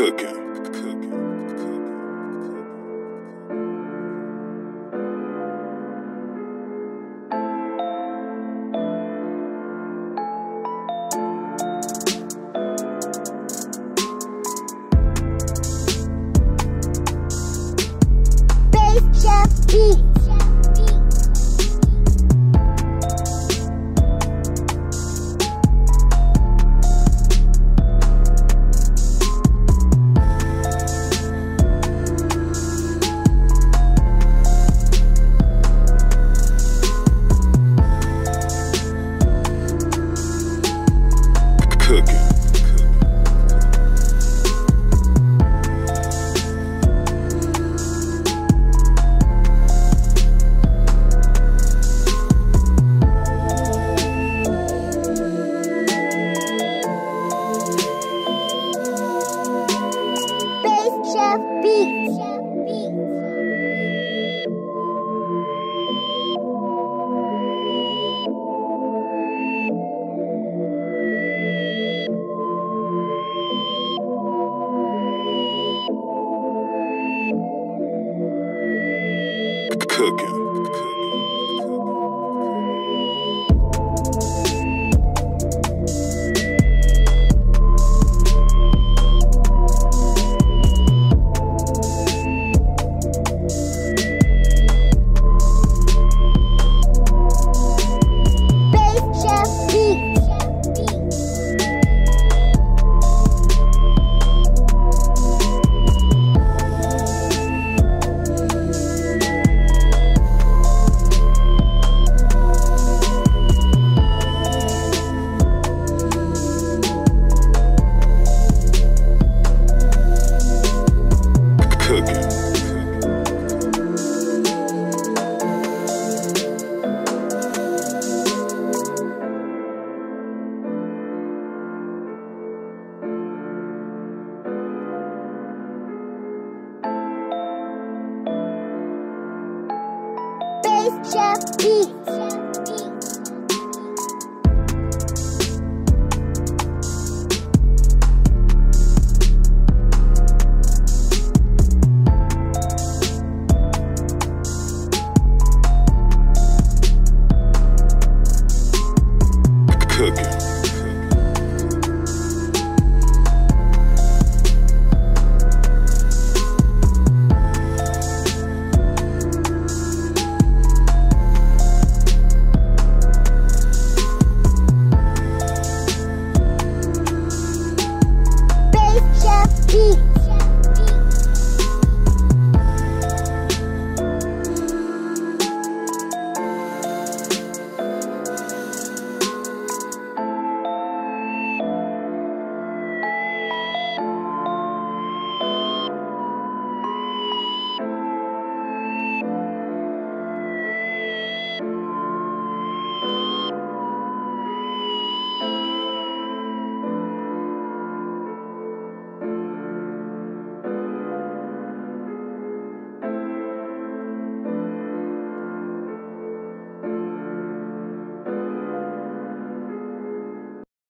Cooking. Bass Cooking. Space Chef cooking.